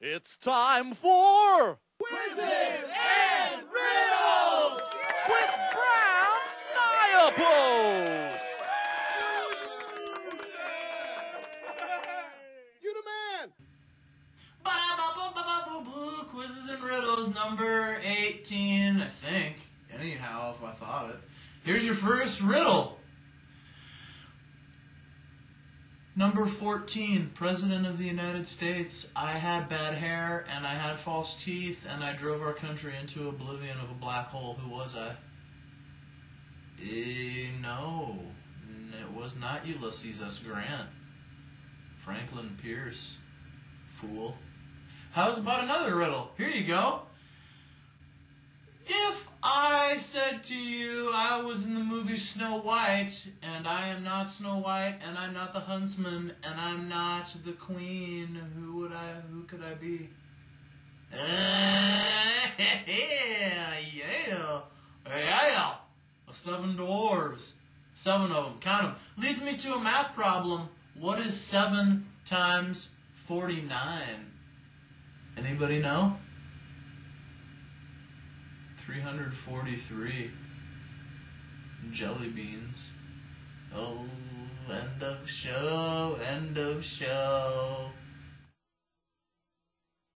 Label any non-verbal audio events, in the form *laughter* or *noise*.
It's time for Quizzes and Riddles with Bram Niapost. You the man. Quizzes and riddles number 18, I think. Anyhow, if I thought it. Here's your first riddle. Number 14, President of the United States. I had bad hair and I had false teeth and I drove our country into oblivion of a black hole. Who was I? Eh, no. It was not Ulysses S. Grant. Franklin Pierce. Fool. How's about another riddle? Here you go. If I said to you I was in the movie Snow White, and I am not Snow White, and I'm not the huntsman, and I'm not the queen, who would I? Who could I be? Uh, *laughs* yeah, yeah, yeah. Seven dwarves, seven of them. Count them. Leads me to a math problem. What is seven times forty-nine? Anybody know? 343 jelly beans. Oh, end of show, end of show.